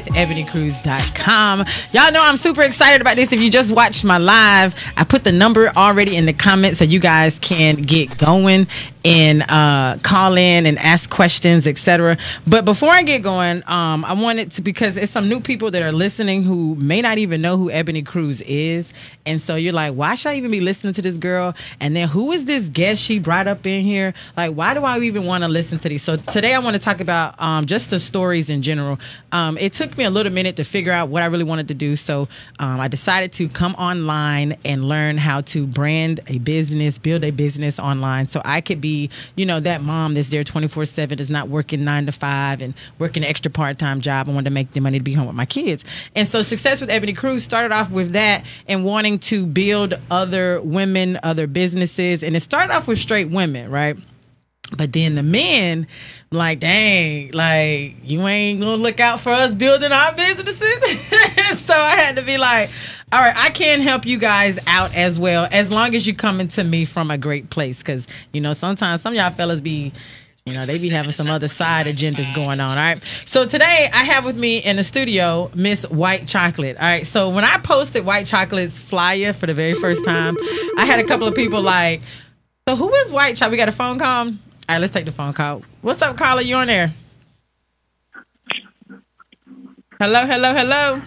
ebonycruise.com. Y'all know I'm super excited about this. If you just watched my live, I put the number already in the comments so you guys can get going and uh, call in and ask questions, etc. But before I get going, um, I wanted to because it's some new people that are listening who may not even know who Ebonne Cruz is, and so you're like, why should I even be listening to this girl? And then who is this guest she brought up in here? Like, why do I even want to listen to these? So today I want to talk about um, just the stories in general. Um, it took me a little minute to figure out what I really wanted to do, so um, I decided to come online and learn how to brand a business, build a business online, so I could be you know, that mom that's there 24 7 is not working nine to five and working an extra part time job. I wanted to make the money to be home with my kids. And so Success with Ebonne Cruz started off with that and wanting to build other women, other businesses. And it started off with straight women, right? But then the men, like, dang, like, you ain't gonna look out for us building our businesses. so I had to be like, all right, I can help you guys out as well, as long as you're coming to me from a great place. Because you know, sometimes some y'all fellas be, you know, they be having some other side agendas going on. All right. So today I have with me in the studio Miss White Chocolate. All right. So when I posted White Chocolate's flyer for the very first time, I had a couple of people like, "So who is White Chocolate?" We got a phone call. Let's take the phone call. What's up, caller? You on there? Hello, hello, hello.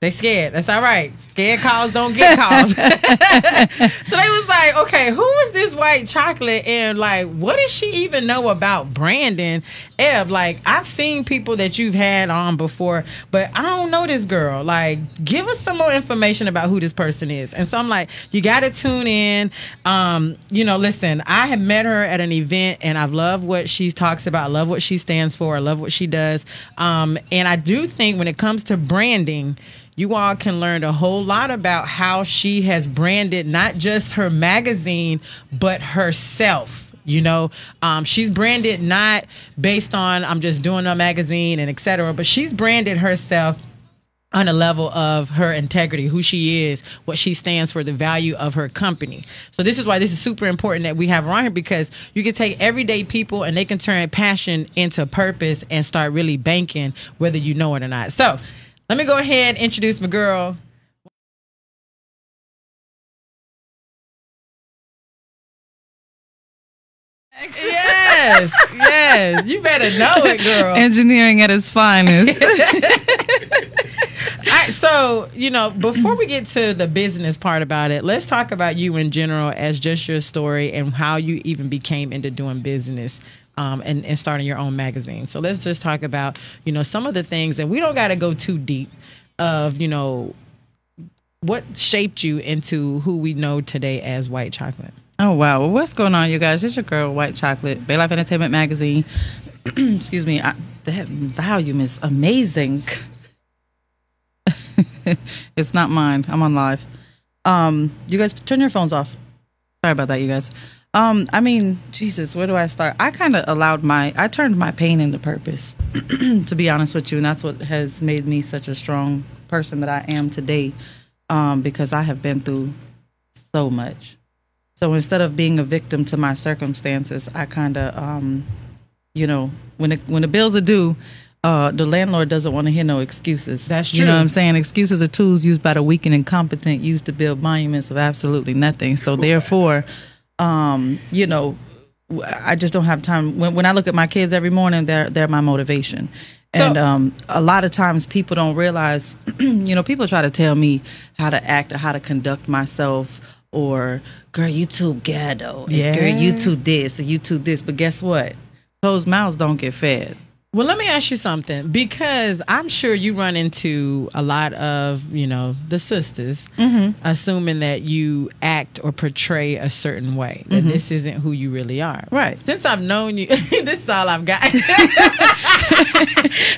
They scared. That's all right. Scared calls don't get calls. so they was like, okay, who is this white chocolate? And like, what does she even know about Brandon? Eb, like, I've seen people that you've had on before, but I don't know this girl. Like, give us some more information about who this person is. And so I'm like, you got to tune in. Um, you know, listen, I have met her at an event and I love what she talks about. I love what she stands for. I love what she does. Um, and I do think when it comes to branding, you all can learn a whole lot about how she has branded not just her magazine, but herself. You know, um, she's branded not based on I'm just doing a magazine and etc. But she's branded herself on a level of her integrity, who she is, what she stands for, the value of her company. So this is why this is super important that we have her on here because you can take everyday people and they can turn passion into purpose and start really banking whether you know it or not. So let me go ahead and introduce my girl. Yes, yes. You better know it, girl. Engineering at its finest. All right, so you know, before we get to the business part about it, let's talk about you in general as just your story and how you even became into doing business um, and, and starting your own magazine. So let's just talk about, you know, some of the things that we don't got to go too deep of, you know, what shaped you into who we know today as White Chocolate. Oh wow! Well, what's going on, you guys? It's your girl, White Chocolate, Bay Life Entertainment Magazine. Excuse me. I, that volume is amazing. it's not mine. I'm on live. Um, you guys turn your phones off. Sorry about that, you guys. Um, I mean, Jesus, where do I start? I kind of allowed my, I turned my pain into purpose, to be honest with you, and that's what has made me such a strong person that I am today, um, because I have been through so much. So instead of being a victim to my circumstances, I kind of, um, you know, when it, when the bills are due, uh, the landlord doesn't want to hear no excuses. That's true. You know what I'm saying? Excuses are tools used by the weak and incompetent, used to build monuments of absolutely nothing. So therefore um, you know, I just don't have time. When, when I look at my kids every morning, they're they're my motivation. And um, a lot of times people don't realize, you know, people try to tell me how to act or how to conduct myself or, girl, you too ghetto. Yeah. Girl, you too this or you too this. But guess what? Closed mouths don't get fed. Well, let me ask you something because I'm sure you run into a lot of, you know, the sisters mm-hmm. assuming that you act or portray a certain way, that mm-hmm. this isn't who you really are. Right. Since I've known you, this is all I've got.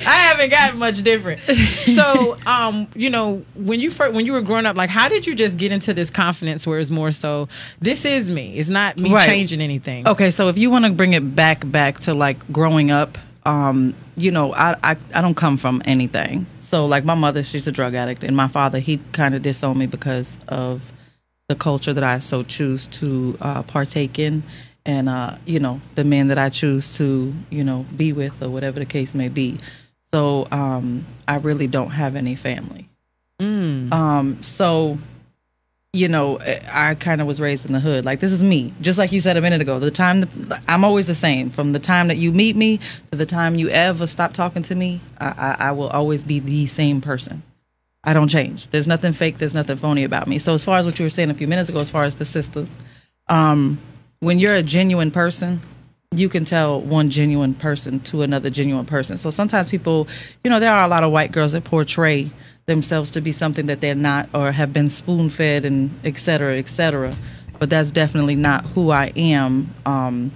I haven't gotten much different. So, um, you know, when you first, when you were growing up, like, how did you just get into this confidence where it's more so, this is me. It's not me right. changing anything. Okay. So if you want to bring it back, back to like growing up, um, you know, I, I, I don't come from anything. So like my mother, she's a drug addict, and my father, he kind of disowned me because of the culture that I so choose to uh, partake in, and uh, you know, the men that I choose to, you know, be with, or whatever the case may be. So um, I really don't have any family. Mm. Um, so you know, I kind of was raised in the hood. Like this is me, just like you said a minute ago. The time I'm always the same. From the time that you meet me to the time you ever stop talking to me, I, I, I will always be the same person. I don't change. There's nothing fake. There's nothing phony about me. So as far as what you were saying a few minutes ago, as far as the sisters, um, when you're a genuine person, you can tell one genuine person to another genuine person. So sometimes people, you know, there are a lot of white girls that portray themselves to be something that they're not or have been spoon fed and et cetera, et cetera. But that's definitely not who I am. Um,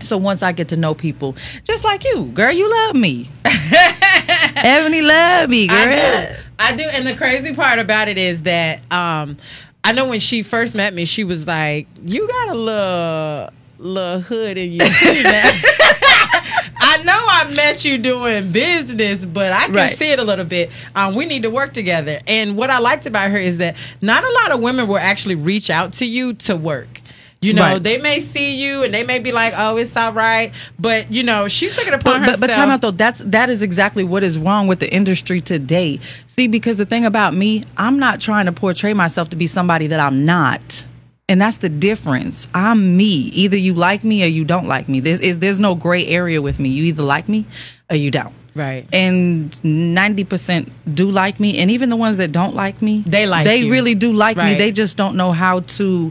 so once I get to know people, just like you, girl, you love me. Ebonne love me, girl. I do. I do. And the crazy part about it is that um, I know when she first met me, she was like, "You got a little little hood in you too now." I know I met you doing business, but I can right. see it a little bit. Um, we need to work together. And what I liked about her is that not a lot of women will actually reach out to you to work. You know, right. they may see you and they may be like, "Oh, it's all right," but you know, she took it upon but, herself. But, but time out though. That's that is exactly what is wrong with the industry today. See, because the thing about me, I'm not trying to portray myself to be somebody that I'm not. And that's the difference. I'm me. Either you like me or you don't like me. There's is there's no gray area with me. You either like me or you don't. Right. And 90% do like me and even the ones that don't like me, they like They you. really do like right. me. They just don't know how to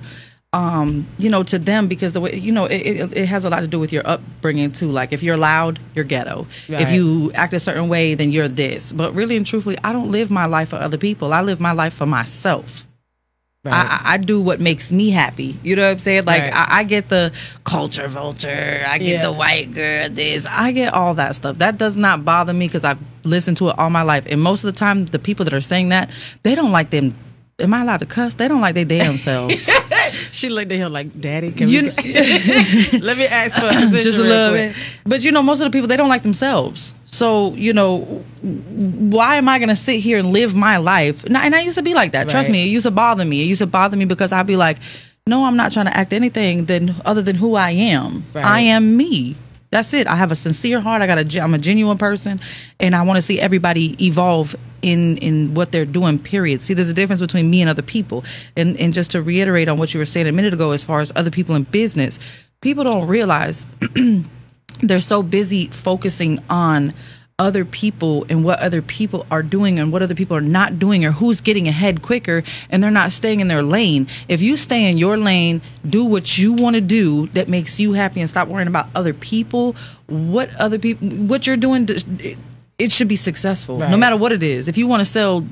um, you know, to them because the way you know it, it, it, has a lot to do with your upbringing too. Like if you're loud, you're ghetto. Right. If you act a certain way, then you're this. But really and truthfully, I don't live my life for other people. I live my life for myself. Right. I, I, do what makes me happy. You know what I'm saying? Like right. I, I, get the culture vulture. I get yeah. the white girl. This. I get all that stuff. That does not bother me because I've listened to it all my life. And most of the time, the people that are saying that they don't like them am I allowed to cuss? They don't like their damn selves. she looked at him like, "Daddy, can you?" Let me ask for a just a little bit. But you know, most of the people they don't like themselves. So you know, why am I gonna sit here and live my life? And I, and I used to be like that. Right. Trust me, it used to bother me. It used to bother me because I'd be like, "No, I'm not trying to act anything than other than who I am. Right. I am me." That's it. I have a sincere heart. I got a. I'm a genuine person, and I want to see everybody evolve in in what they're doing. Period. See, there's a difference between me and other people. And and just to reiterate on what you were saying a minute ago, as far as other people in business, people don't realize they're so busy focusing on other people and what other people are doing and what other people are not doing or who's getting ahead quicker and they're not staying in their lane. If you stay in your lane, do what you want to do that makes you happy and stop worrying about other people, what other people what you're doing it, should be successful right. no matter what it is. If you want to sell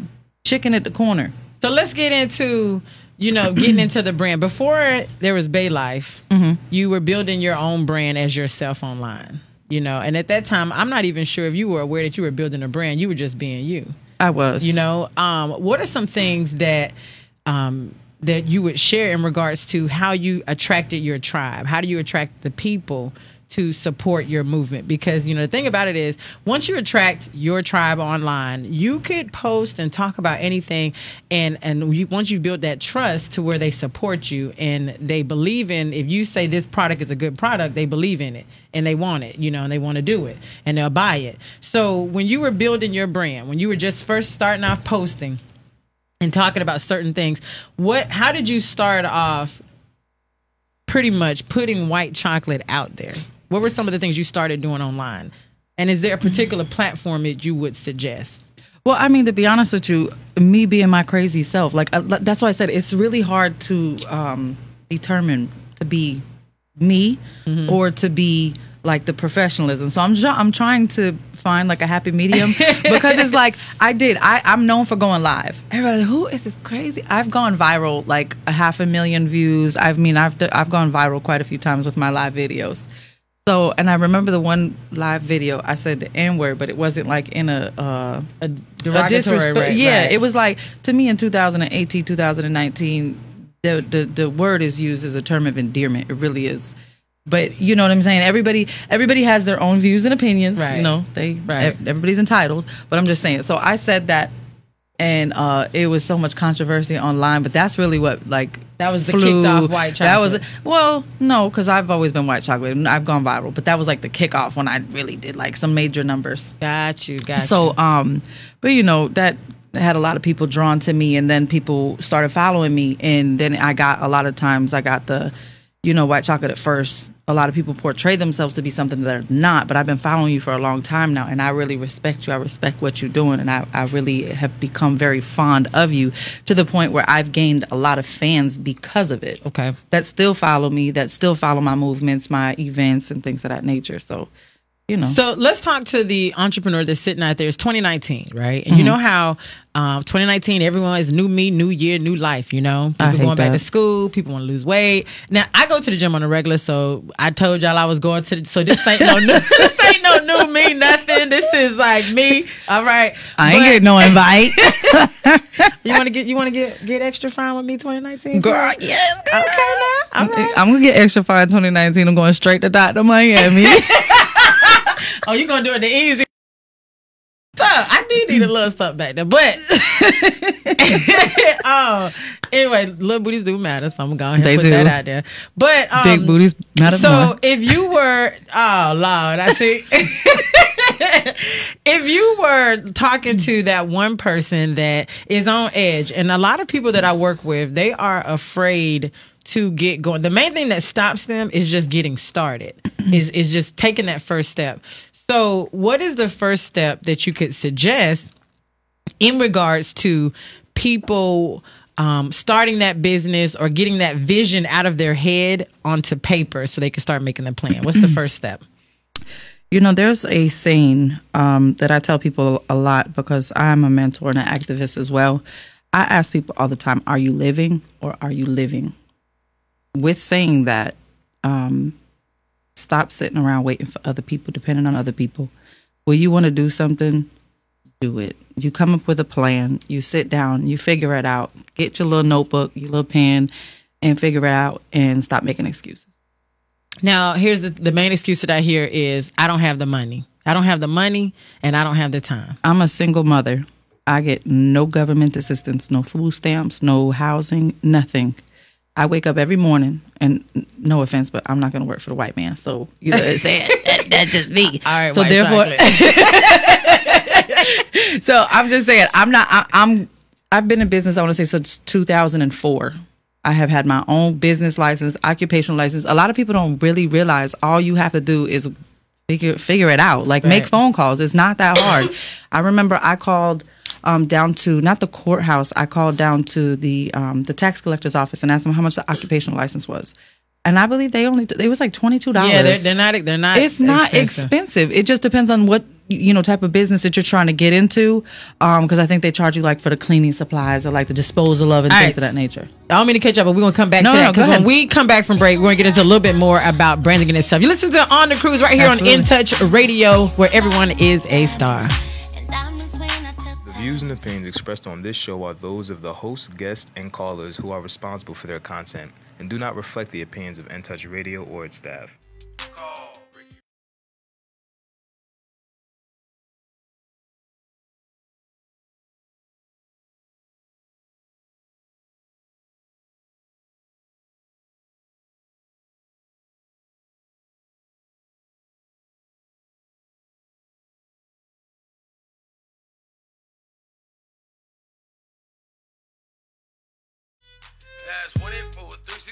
chicken at the corner. So let's get into you know, getting into the brand. Before there was Bay Life, mm-hmm. you were building your own brand as yourself online you know? And at that time i'm not even sure if you were aware that you were building a brand. You were just being you. I was. You know? Um, what are some things that um, that you would share in regards to how you attracted your tribe? How do you attract the people to support your movement. Because you know the thing about it is once you attract your tribe online you could post and talk about anything and and you, once you build that trust to where they support you and they believe in if you say this product is a good product they believe in it and they want it you know and they want to do it and they'll buy it. So when you were building your brand when you were just first starting off posting and talking about certain things what how did you start off pretty much putting white chocolate out there what were some of the things you started doing online? And is there a particular platform that you would suggest? Well, I mean, to be honest with you, me being my crazy self, like uh, that's why I said it's really hard to um, determine to be me mm-hmm. or to be like the professionalism. So I'm I'm trying to find like a happy medium because it's like I did. I I'm known for going live. Everybody, who is this crazy? I've gone viral like a half a million views. I mean, I've I've gone viral quite a few times with my live videos. So, and I remember the one live video I said the N word, but it wasn't like in a uh, a derogatory. A right, yeah, right. it was like to me in 2018, 2019, the, the the word is used as a term of endearment. It really is. But you know what I'm saying. Everybody everybody has their own views and opinions. Right. You know they right. everybody's entitled. But I'm just saying. So I said that and uh, it was so much controversy online. But that's really what like That was the flew- kicked off white chocolate. That was well, no, because I've always been white chocolate I've gone viral. But that was like the kickoff when I really did like some major numbers. Got you. Got So, you. um, but you know that had a lot of people drawn to me, and then people started following me, and then I got a lot of times I got the, you know, white chocolate at first. A lot of people portray themselves to be something that they're not, but I've been following you for a long time now, and I really respect you. I respect what you're doing, and I, I really have become very fond of you to the point where I've gained a lot of fans because of it. Okay. That still follow me, that still follow my movements, my events, and things of that nature. So, you know. So let's talk to the entrepreneur that's sitting out there. It's 2019, right? And you Mm-hmm. know how um, 2019, everyone is new me, new year, new life. You know, people going back to school, people want to lose weight. Now I go to the gym on a regular, so I told y'all I was going to. The, so this ain't no new, this ain't no new me, nothing. This is like me. All right, I ain't getting no invite. You want to get you want to get get extra fine with me 2019, Girl, yes, girl. Okay, now all right. I'm gonna get extra fine 2019. I'm going straight to Dr. Miami. Oh, you gonna do it the easy? So I did need a little something back there, but oh, anyway, little booties do matter, so I'm gonna go ahead and put do. that out there. But um, Big booties matter So more. if you were, oh Lord, I see. if you were talking to that one person that is on edge, and a lot of people that I work with, they are afraid to get going. The main thing that stops them is just getting started. is is just taking that first step. So, what is the first step that you could suggest in regards to people um, starting that business or getting that vision out of their head onto paper so they can start making the plan? What's the first step? You know, there's a saying um, that I tell people a lot because I'm a mentor and an activist as well. I ask people all the time, are you living or are you living? With saying that, um, stop sitting around waiting for other people, depending on other people. When you want to do something, do it. You come up with a plan, you sit down, you figure it out, get your little notebook, your little pen, and figure it out and stop making excuses. Now, here's the, the main excuse that I hear is I don't have the money. I don't have the money and I don't have the time. I'm a single mother. I get no government assistance, no food stamps, no housing, nothing. I wake up every morning, and no offense, but I'm not going to work for the white man. So you know what I'm saying? That- that's just me. All right, So therefore, so I'm just saying, I'm not. I, I'm. I've been in business. I want to say since 2004. I have had my own business license, occupational license. A lot of people don't really realize all you have to do is figure figure it out. Like make phone calls. It's not that hard. I remember I called um, down to not the courthouse. I called down to the um, the tax collector's office and asked them how much the occupational license was. And I believe they only it was like twenty two dollars. yeah, they're, they're not. They're not. It's not expensive. It just depends on what you know type of business that you're trying to get into. Um, because I think they charge you like for the cleaning supplies or like the disposal of and All things right. of that nature. I don't mean to catch up, but we're gonna come back No, to no, that because when ahead. we come back from break, we're gonna get into a little bit more about branding and stuff. You listen to On the Cruise right here Absolutely. on N-Touch Radio, where everyone is a star. Views and opinions expressed on this show are those of the host, guests, and callers who are responsible for their content and do not reflect the opinions of N-Touch Radio or its staff.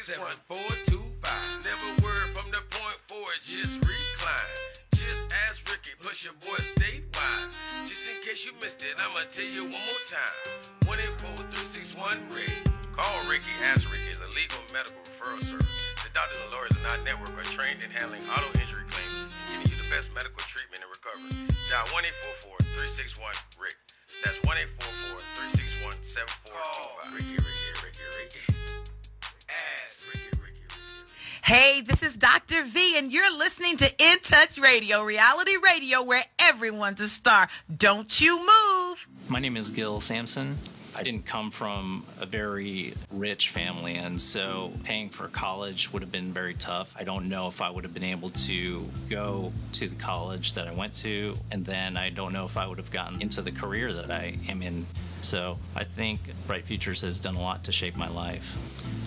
Seven four two five. Never word from the point forward, just recline. Just ask Ricky, plus your boy statewide. Just in case you missed it, I'ma tell you one more time. One eight four three six one Rick. Call Ricky. Ask Ricky is a legal medical referral service. The doctors and lawyers in our network are trained in handling auto injury claims and giving you the best medical treatment and recovery. Dial one eight four four three six one Rick. That's one eight four Hey, this is Dr. V, and you're listening to N-Touch Radio, reality radio where everyone's a star. Don't you move. My name is Gil Sampson. I didn't come from a very rich family, and so paying for college would have been very tough. I don't know if I would have been able to go to the college that I went to, and then I don't know if I would have gotten into the career that I am in. So I think Bright Futures has done a lot to shape my life.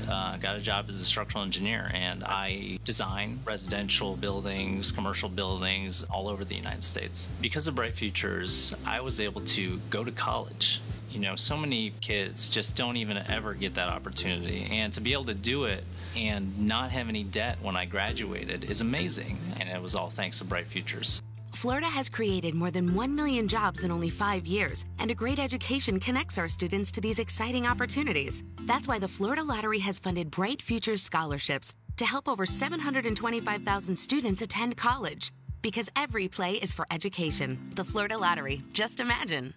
Uh, got a job as a structural engineer, and I design residential buildings, commercial buildings all over the United States. Because of Bright Futures, I was able to go to college you know, so many kids just don't even ever get that opportunity. And to be able to do it and not have any debt when I graduated is amazing. And it was all thanks to Bright Futures. Florida has created more than 1 million jobs in only five years, and a great education connects our students to these exciting opportunities. That's why the Florida Lottery has funded Bright Futures scholarships to help over 725,000 students attend college. Because every play is for education. The Florida Lottery. Just imagine.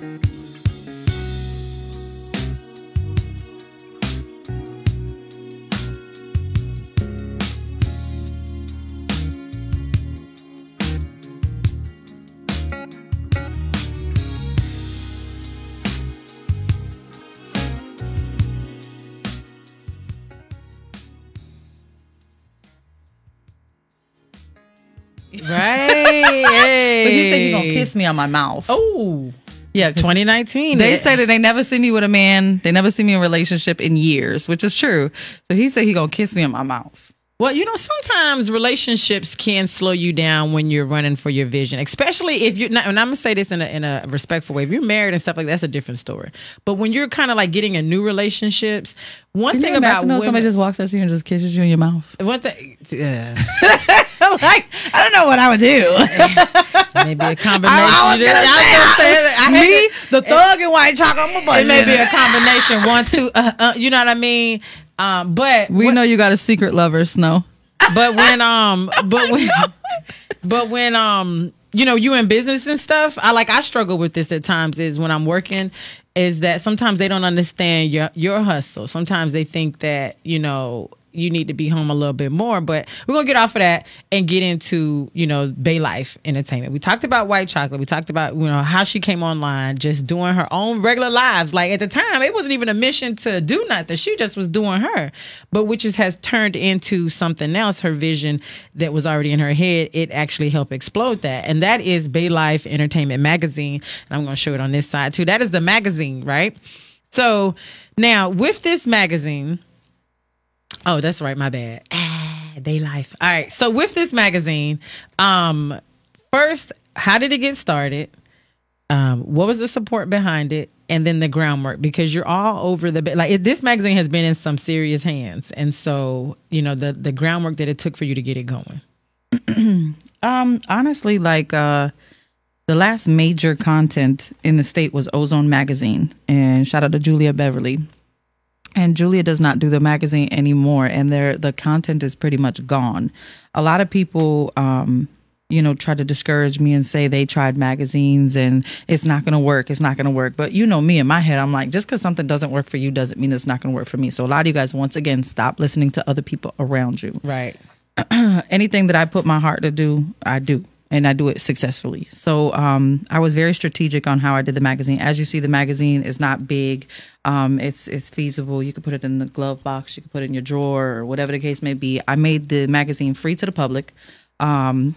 Right. But he said he gonna kiss me on my mouth. Oh, yeah, 'cause 2019. They it- say that they never see me with a man. They never see me in a relationship in years, which is true. So he said he gonna kiss me in my mouth. Well, you know, sometimes relationships can slow you down when you're running for your vision, especially if you're not. And I'm gonna say this in a in a respectful way. If you're married and stuff like that, that's a different story. But when you're kind of like getting a new relationships, one Can thing you about women, somebody just walks up to you and just kisses you in your mouth? one thing, yeah, like I don't know what I would do. maybe a combination. I was gonna I was gonna say, I me, it. the thug and white chocolate. I'm a It may be a combination. One, two. Uh, uh, you know what I mean? Um, but We know you got a secret lover, Snow. but when um but when but when um you know you in business and stuff i like i struggle with this at times is when i'm working is that sometimes they don't understand your your hustle sometimes they think that you know you need to be home a little bit more but we're gonna get off of that and get into you know bay life entertainment. We talked about white chocolate. We talked about you know how she came online just doing her own regular lives. Like at the time it wasn't even a mission to do nothing. She just was doing her. But which is, has turned into something else her vision that was already in her head. It actually helped explode that. And that is bay life entertainment magazine. And i'm to show it on this side too. That is the magazine right? So now with this magazine Oh, that's right. My bad. Ah, day life. All right. So with this magazine, um, first, how did it get started? Um, what was the support behind it? And then the groundwork because you're all over the like it, this magazine has been in some serious hands, and so you know the the groundwork that it took for you to get it going. Um, honestly, like uh, the last major content in the state was Ozone Magazine, and shout out to Julia Beverly. And Julia does not do the magazine anymore, and their the content is pretty much gone. A lot of people, um, you know, try to discourage me and say they tried magazines and it's not going to work. It's not going to work. But you know me in my head, I'm like, just because something doesn't work for you doesn't mean it's not going to work for me. So a lot of you guys, once again, stop listening to other people around you Right. anything that I put my heart to do, I do. And I do it successfully. So um, I was very strategic on how I did the magazine. As you see, the magazine is not big. Um, it's it's feasible. You could put it in the glove box. You could put it in your drawer or whatever the case may be. I made the magazine free to the public. Um,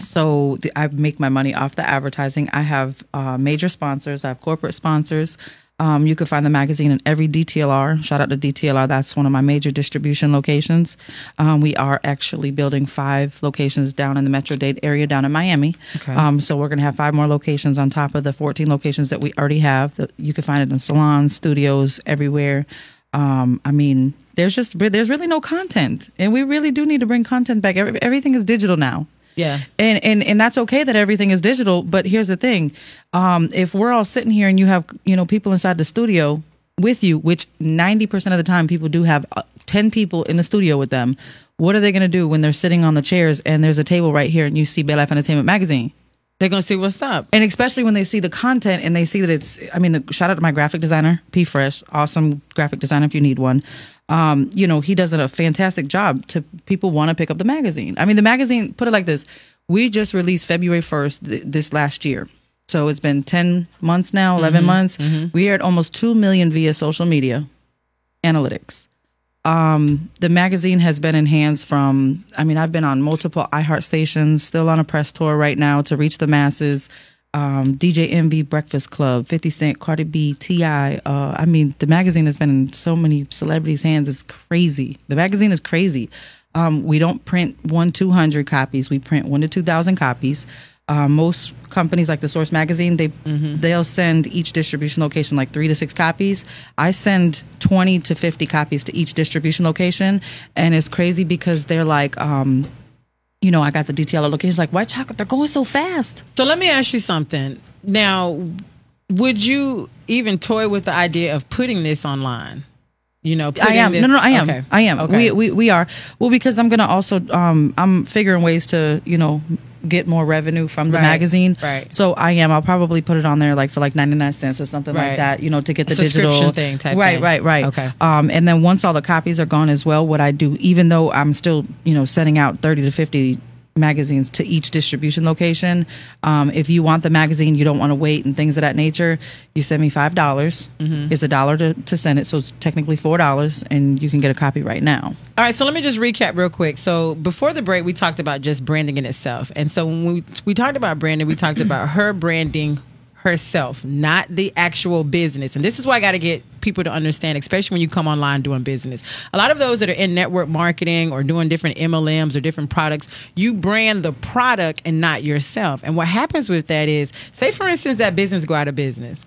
so the, I make my money off the advertising. I have uh, major sponsors. I have corporate sponsors. Um, you can find the magazine in every DTLR. Shout out to DTLR. That's one of my major distribution locations. Um, we are actually building five locations down in the Metro Dade area, down in Miami. Okay. Um, so we're going to have five more locations on top of the 14 locations that we already have. You can find it in salons, studios, everywhere. Um, I mean, there's just there's really no content, and we really do need to bring content back. Every, everything is digital now Yeah. and and and that's okay that everything is digital but here's the thing um if we're all sitting here and you have you know people inside the studio with you which 90% of the time people do have uh, 10 people in the studio with them what are they going to do when they're sitting on the chairs and there's a table right here and you see Bay Life Entertainment magazine They're gonna see what's up. and especially when they see the content and they see that it's i mean the, shout out to my graphic designer p fresh awesome graphic designer if you need one um, you know he does a fantastic job to people want to pick up the magazine i mean the magazine put it like this we just released february 1st th- this last year So it's been 10 months now, 11 months. We are at almost 2 million via social media analytics. Um, the magazine has been in hands from, I mean, I've been on multiple iHeart stations, still on a press tour right now to reach the masses. Um, DJ Envy, Breakfast Club, 50 Cent, Cardi B, T.I. Uh, I mean, the magazine has been in so many celebrities' hands. It's crazy. The magazine is crazy. Um, we don't print one, 200 copies. We print one to 2,000 copies. Uh, most companies like the Source Magazine, they they'll send each distribution location like three to six copies. I send twenty to fifty copies to each distribution location, and it's crazy because they're like, um, you know, I got the detailer he's like white chocolate. They're going so fast. So let me ask you something. Now, would you even toy with the idea of putting this online? You know, I am. No, no, no, I am. Okay. I am. Okay. We, we we are. Well, because I'm gonna also um I'm figuring ways to you know get more revenue from the Right, magazine. right. So I am. I'll probably put it on there like for like 99 cents or something Right. like that. You know, to get the digital thing type Right, thing. right, right. Okay. Um, and then once all the copies are gone as well, what I do, even though I'm still you know sending out 30 to 50 magazines to each distribution location. Um, if you want the magazine, you don't want to wait and things of that nature, you send me five dollars. Mm-hmm. It's a dollar to, to send it, so it's technically four dollars, and you can get a copy right now. All right, so let me just recap real quick. So before the break, we talked about just branding in itself, and so when we we talked about branding, we talked about her branding herself, not the actual business. And this is why I got to get people to understand, especially when you come online doing business. A lot of those that are in network marketing or doing different MLMs or different products, you brand the product and not yourself. And what happens with that is, say for instance, that business go out of business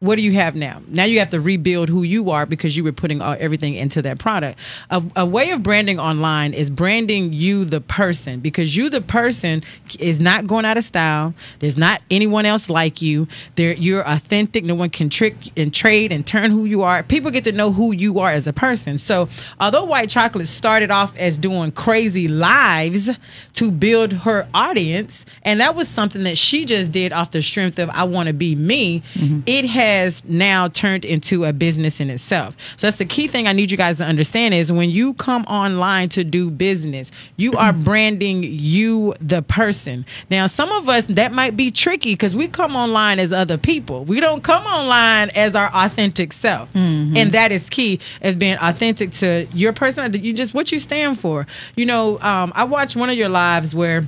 what do you have now? Now you have to rebuild who you are because you were putting all, everything into that product. A, a way of branding online is branding you, the person, because you, the person, is not going out of style. There's not anyone else like you. There, you're authentic. No one can trick and trade and turn who you are. People get to know who you are as a person. So, although White Chocolate started off as doing crazy lives to build her audience, and that was something that she just did off the strength of I want to be me, mm-hmm. it has now turned into a business in itself. So that's the key thing I need you guys to understand is when you come online to do business, you are branding you the person. Now, some of us that might be tricky because we come online as other people. We don't come online as our authentic self. And that is key as being authentic to your person, you just what you stand for. You know, um, I watched one of your lives where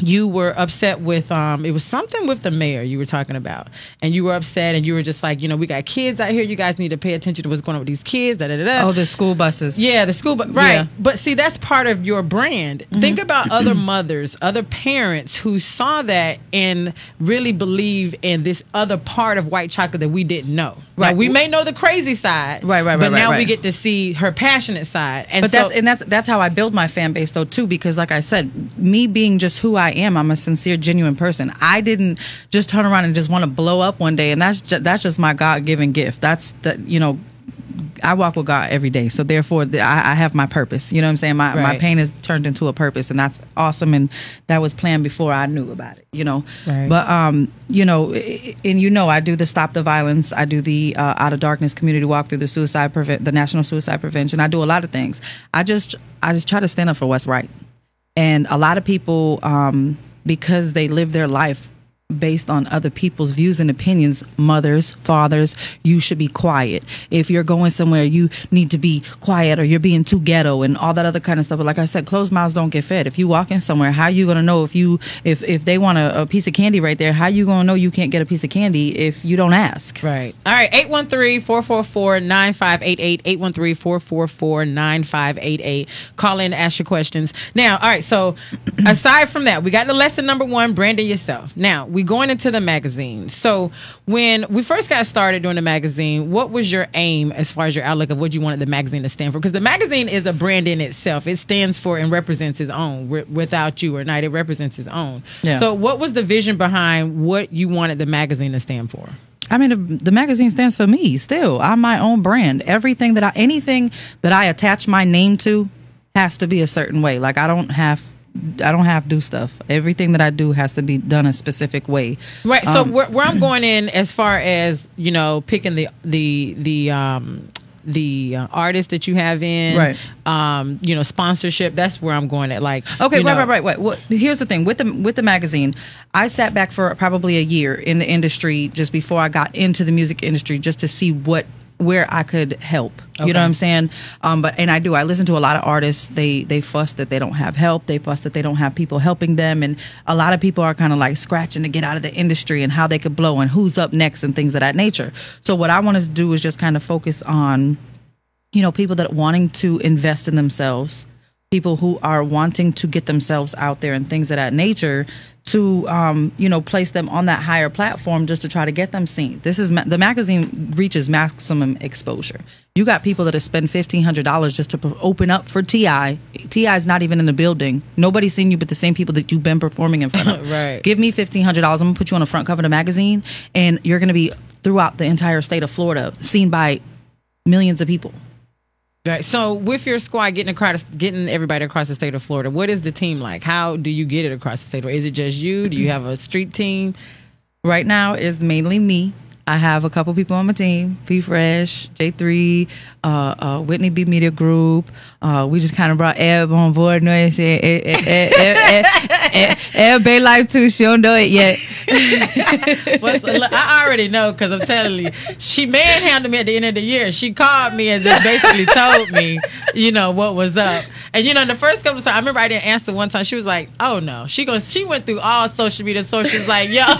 you were upset with um it was something with the mayor you were talking about and you were upset and you were just like you know we got kids out here you guys need to pay attention to what's going on with these kids da da da Oh, the school buses. yeah, the school, but right. Yeah. But see, that's part of your brand. Think about other mothers, other parents who saw that and really believe in this other part of white chocolate that we didn't know. Right. Right. we may know the crazy side. Right, right, right. But right, now right, we get to see her passionate side. And but so, that's and that's that's how I build my fan base though too because like I said, me being just who I am, I'm a sincere, genuine person. I didn't just turn around and just want to blow up one day, and that's just, that's just my God given gift. That's the you know. I walk with God every day, so therefore the, I, I have my purpose. You know what I'm saying? My my pain has turned into a purpose, and that's awesome. And that was planned before I knew about it. You know, Right. but um, you know, and you know, I do the stop the violence. I do the uh, out of darkness community walk through the suicide prevent the national suicide prevention. I do a lot of things. I just I just try to stand up for what's right. And a lot of people, um, because they live their life based on other people's views and opinions, mothers, fathers, you should be quiet. If you're going somewhere, you need to be quiet or you're being too ghetto and all that other kind of stuff. But like I said, closed mouths don't get fed. If you walk in somewhere, how you gonna know if you if if they want a, a piece of candy right there, how you gonna know you can't get a piece of candy if you don't ask? Right. All right. 813-444-9588. 813-444-9588. Call in, ask your questions. Now, all right. So aside from that, we got the lesson number one, branding yourself. Now, we going into the magazine. So when we first got started doing the magazine, what was your aim as far as your outlook of what you wanted the magazine to stand for? Because the magazine is a brand in itself. It stands for and represents its own. Without you or not, it represents its own. Yeah. So what was the vision behind what you wanted the magazine to stand for? I mean, the, the magazine stands for me. Still, I'm my own brand. Everything that I, anything that I attach my name to, has to be a certain way. Like I don't have, I don't have to do stuff. Everything that I do has to be done a specific way. Right. So Um, where, where I'm going in as far as you know, picking the the the um the uh, artists that you have in, Right. Um, you know, sponsorship. That's where I'm going at. Like, Okay, right, know- right, right, right. Well, here's the thing with the with the magazine. I sat back for probably a year in the industry just before I got into the music industry, just to see what where I could help. You know what I'm saying? Um, but and I do. I listen to a lot of artists. They they fuss that they don't have help. They fuss that they don't have people helping them. And a lot of people are kind of like scratching to get out of the industry and how they could blow and who's up next and things of that nature. So what I wanted to do is just kind of focus on you know people that are wanting to invest in themselves people who are wanting to get themselves out there and things of that nature to um, you know place them on that higher platform just to try to get them seen. This is ma- the magazine reaches maximum exposure. You got people that have spent $1500 just to open up for T.I. T.I. is not even in the building. Nobody's seen you but the same people that you've been performing in front of. Right. give me $1500 i'm gonna put you on the front cover of the magazine and you're gonna be throughout the entire state of florida seen by millions of people Right. So with your squad getting across, getting everybody across the state of Florida, what is the team like? How do you get it across the state? Or is it just you? Do you have a street team? right now is mainly me. I have a couple people on my team: P Fresh, J3, uh, uh, Whitney B Media Group. Uh, we just kind of brought Eb on board. No, it's Eb, Eb, Bay Life too. She don't know it yet. I already know because I'm telling you, she manhandled me at the end of the year. She called me and just basically told me, you know, what was up. And you know, the first couple of times, I remember I didn't answer one time. She was like, "Oh no," she goes, she went through all social media, so she's like, "Yo."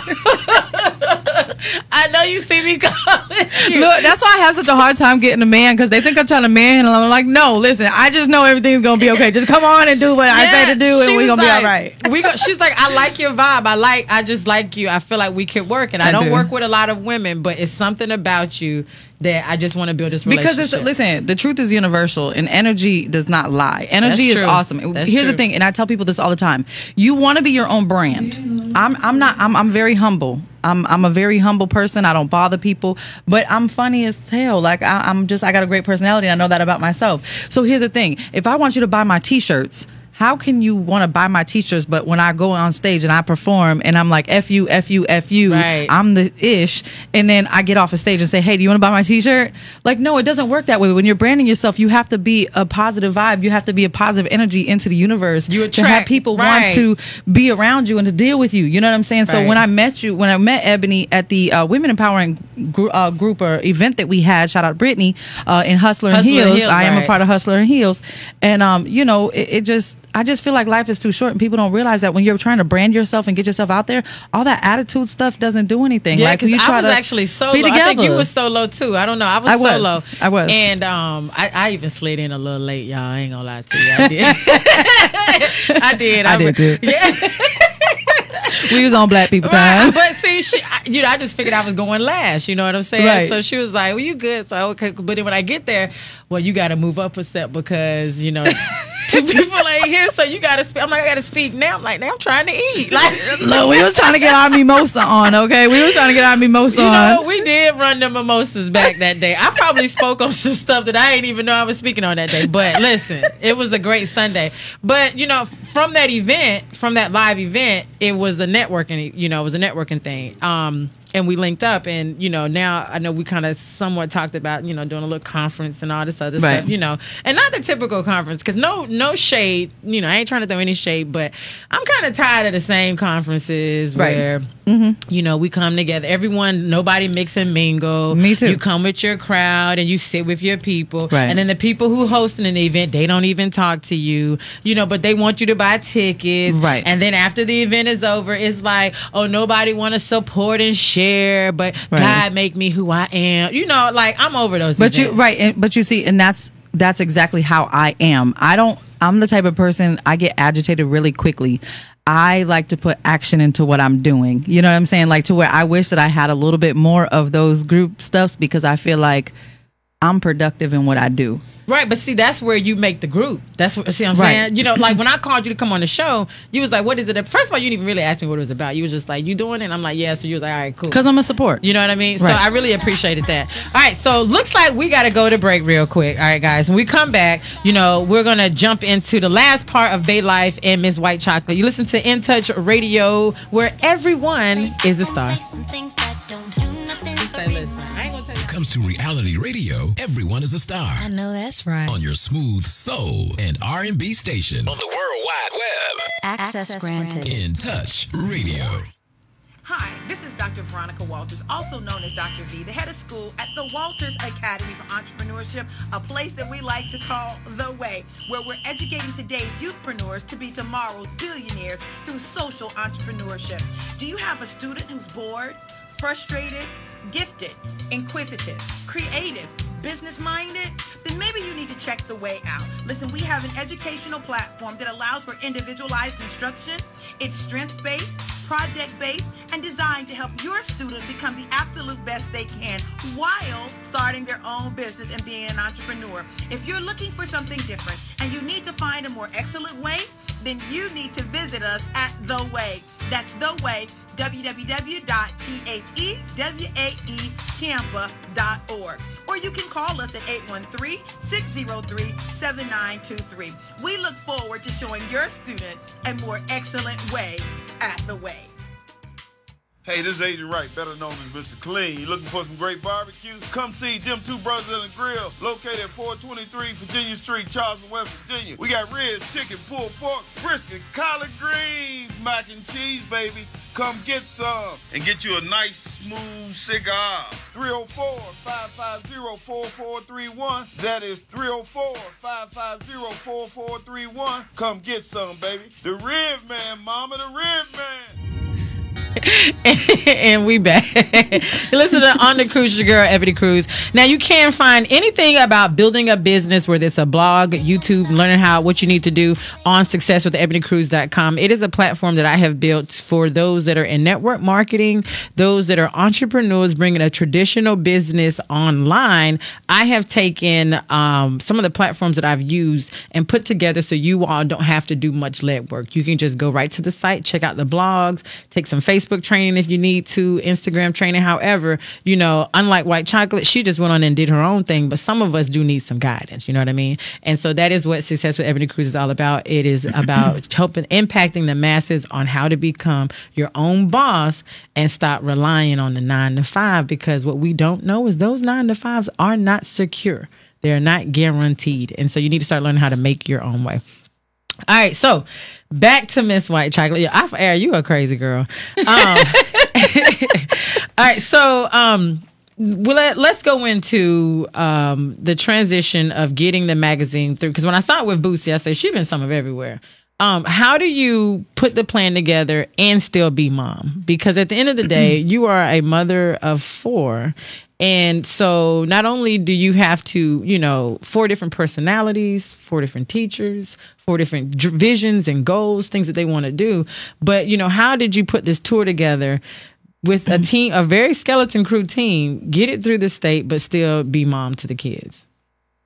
I know you see me calling. Look, that's why I have such a hard time getting a man because they think I'm trying to manhandle. I'm like, no, listen, I just know everything's gonna be okay. Just come on and do what I say to do, and we're gonna be all right. We go, she's like, I like your vibe. I like, I just like you. I feel like we could work, and I, I don't do. work with a lot of women, but it's something about you that I just want to build this relationship. because it's listen the truth is universal and energy does not lie energy is awesome That's here's true. the thing and i tell people this all the time you want to be your own brand i'm i'm not i'm, I'm very humble I'm, I'm a very humble person. I don't bother people, but I'm funny as hell. Like I, I'm just, I got a great personality. And I know that about myself. So here's the thing: if I want you to buy my T-shirts, how can you want to buy my T-shirts, but when I go on stage and I perform and I'm like f you, f you, f you, Right. I'm the ish, and then I get off a stage and say, "Hey, do you want to buy my T-shirt?" Like, no, it doesn't work that way. When you're branding yourself, you have to be a positive vibe. You have to be a positive energy into the universe. You to have people right. want to be around you and to deal with you. You know what I'm saying? So when I met you, when I met Ebonne at the uh, Women Empowering gr- uh, group or event that we had, shout out Brittany uh, in Hustler, Hustler and and Heels. Heels, I am a part of Hustler and Heels, and um, you know, it, it just. I just feel like life is too short, and people don't realize that when you're trying to brand yourself and get yourself out there, all that attitude stuff doesn't do anything. Yeah, like because you I try was to actually solo. be I think you together. was solo too. I don't know. I was I was. solo. I was. And um, I, I even slid in a little late, y'all. I ain't gonna lie to you. I did. I did. I did too. Yeah. we was on Black People Right, Time. but see, she, you know, I just figured I was going last. You know what I'm saying? Right. So she was like, "Well, you good?" So okay, but then when I get there, well, you got to move up a step because you know, two people ain't here, so you got to. speak. I'm like, I got to speak now. I'm like, now I'm trying to eat. Like, Look, we was trying to get our mimosa on, okay? We was trying to get our mimosa You know, on. we did run the mimosas back that day. I probably spoke on some stuff that I didn't even know I was speaking on that day. But listen, it was a great Sunday. But you know, from that event, from that live event, it was a networking. You know, it was a networking thing. Um, and we linked up, and you know, now I know we kind of somewhat talked about you know doing a little conference and all this other Right. stuff. You know, and not the typical conference because no, no shade. You know, I ain't trying to throw any shade, but I'm kind of tired of the same conferences Right. where mm-hmm. you know, we come together. Everyone, nobody mix and mingle. Me too. You come with your crowd and you sit with your people. Right. And then the people who hosting an event, they don't even talk to you. You know, but they want you to buy tickets. Right. And then after the event is over, it's like, oh, nobody want to support and share, but Right. God make me who I am. You know, like I'm over those. But you right, and, but you see, and that's that's exactly how I am. I don't. I'm the type of person I get agitated really quickly. I like to put action into what I'm doing. You know what I'm saying? Like to where I wish that I had a little bit more of those group stuffs because I feel like I'm productive in what I do. Right, but see, that's where you make the group. That's what see. What I'm Right. saying, you know, like when I called you to come on the show, you was like, "What is it?" First of all, you didn't even really ask me what it was about. You was just like, "You doing it?" And I'm like, "Yeah." So you was like, "All right, cool." Because I'm a support. You know what I mean? So I really appreciated that. All right, so looks like we got to go to break real quick. All right, guys. When we come back, you know, we're going to jump into the last part of Bay Life and Miss White Chocolate. You listen to N-Touch Radio, where everyone is a star. Comes to reality radio, everyone is a star. I know that's right. On your smooth soul and R&B station on the World Wide Web. Access, granted. N-Touch Radio. Hi, this is Dr. Veronica Walters, also known as Dr. V, the head of school at the Walters Academy for Entrepreneurship, a place that we like to call The Way, where we're educating today's youthpreneurs to be tomorrow's billionaires through social entrepreneurship. Do you have a student who's bored, frustrated, gifted, inquisitive, creative, business minded, then maybe you need to check the way out. Listen, we have an educational platform that allows for individualized instruction. It's strength based, project based, and designed to help your student become the absolute best they can while starting their own business and being an entrepreneur. If you're looking for something different and you need to find a more excellent way, then you need to visit us at The Way. That's The Way, www.thewaytampa.org. Or you can call us at 813-603-7923. We look forward to showing your student a more excellent way at The Way. Hey, this is Agent Wright, better known as Mr. Clean. You looking for some great barbecue? Come see them two brothers in the grill, located at 423 Virginia Street, Charleston, West Virginia. We got ribs, chicken, pulled pork, brisket, collard greens, mac and cheese, baby. Come get some and get you a nice, smooth cigar. 304-550-4431. That is 304-550-4431. Come get some, baby. The rib man, mama, the rib man. and we back. Listen to On the Cruise, your girl Ebonne Cruz. Now you can find anything about building a business, whether it's a blog, YouTube, learning how what you need to do on successwithebonnecruz.com. It is a platform that I have built for those that are in network marketing, those that are entrepreneurs bringing a traditional business online. I have taken um, some of the platforms that I've used and put together so you all don't have to do much legwork. You can just go right to the site, check out the blogs, take some Facebook training if you need to, Instagram training. However, you know, unlike White Chocolate, she just went on and did her own thing. But some of us do need some guidance. You know what I mean? And so that is what Success with Ebonne Cruz is all about. It is about helping, impacting the masses on how to become your own boss and stop relying on the nine to five. Because what we don't know is those nine to fives are not secure. They're not guaranteed. And so you need to start learning how to make your own way. All right, so back to Miss White Chocolate. Yeah, off air, you a crazy girl. Um, all right, so um, well, let, us go into um, the transition of getting the magazine through. Because when I saw it with Boosie, I said she's been some of everywhere. Um, how do you put the plan together and still be mom? Because at the end of the day, you are a mother of four. And so not only do you have to, you know, four different personalities, four different teachers, four different visions and goals, things that they want to do, but you know, how did you put this tour together with a team, a very skeleton crew team, get it through the state, but still be mom to the kids?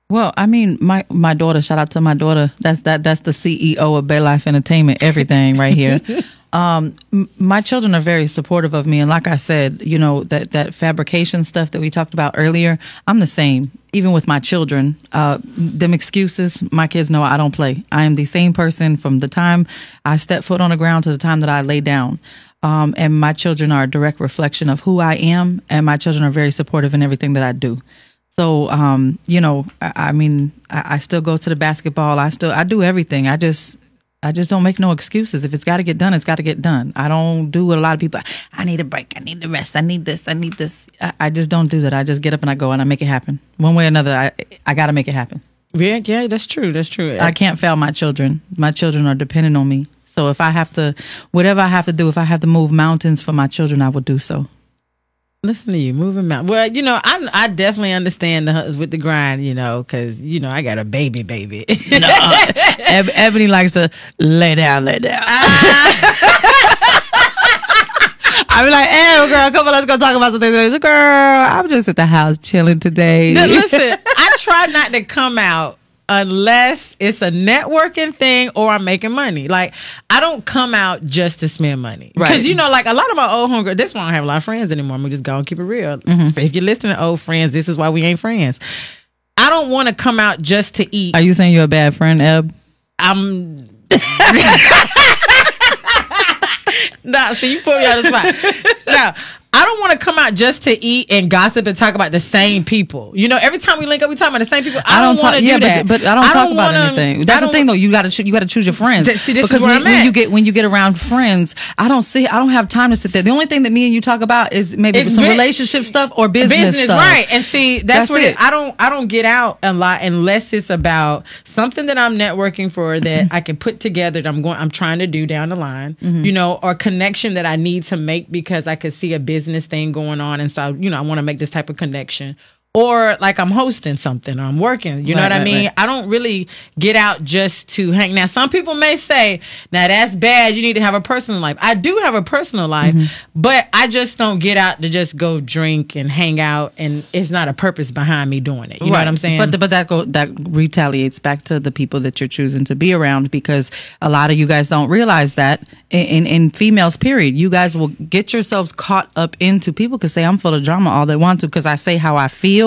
Well, I mean, my my daughter. Shout out to my daughter. That's that. That's the CEO of Bay Life Entertainment. Everything right here. um, my children are very supportive of me, and like I said, you know that that fabrication stuff that we talked about earlier. I'm the same. Even with my children, uh, them excuses. My kids know I don't play. I am the same person from the time I step foot on the ground to the time that I lay down. Um, and my children are a direct reflection of who I am, and my children are very supportive in everything that I do. So, um, you know, I, I mean, I, I, still go to the basketball. I still, I do everything. I just, I just don't make no excuses. If it's got to get done, it's got to get done. I don't do what a lot of people. I need a break. I need the rest. I need this. I need this. I, I just don't do that. I just get up and I go and I make it happen. One way or another, I, I got to make it happen. Yeah, yeah, that's true. That's true. I can't fail my children. My children are dependent on me. So if I have to, whatever I have to do, if I have to move mountains for my children, I will do so. Listen to you moving mountains. Well, you know, I I definitely understand the with the grind. You know, because you know I got a baby, baby. no, Eb- Ebonne likes to lay down, lay down. Ah. I be like, hey, girl, come on, let's go talk about something. Girl, I'm just at the house chilling today. Now, listen, I try not to come out unless it's a networking thing or I'm making money. Like I don't come out just to spend money because you know, like a lot of my old homegirls. This why I don't have a lot of friends anymore. I'm just gonna just go and keep it real. Mm-hmm. If you're listening to old friends, this is why we ain't friends. I don't want to come out just to eat. Are you saying you're a bad friend, Eb? I'm. nah, see, you put me on the spot. Now, I don't want to come out just to eat and gossip and talk about the same people. You know, every time we link up, we talk about the same people. I, don't, want talk, to yeah, do that. But, but I don't talk about wanna- anything. That's the thing, though. You got to you got to choose your friends. Th- see, this is where when, I'm when you get when you get around friends, I don't see. I don't have time to sit there. The only thing that me and you talk about is maybe It's some relationship stuff or business, stuff. right? And see, that's, That's what it. it. I don't. I don't get out a lot unless it's about something that I'm networking for that I can put together. That I'm going. I'm trying to do down the line, Mm-hmm. you know, or connection that I need to make because I could see a business thing going on, and so you know, I want to make this type of connection. Or like I'm hosting something, or I'm working. You know Right, what I mean? right. I don't really get out just to hang. Now, some people may say, "Now that's bad. You need to have a personal life." I do have a personal life, Mm-hmm. but I just don't get out to just go drink and hang out, and it's not a purpose behind me doing it. You know what I'm saying? But but that go that retaliates back to the people that you're choosing to be around because a lot of you guys don't realize that in in, in females period you guys will get yourselves caught up into people could say I'm full of drama all they want to because I say how I feel,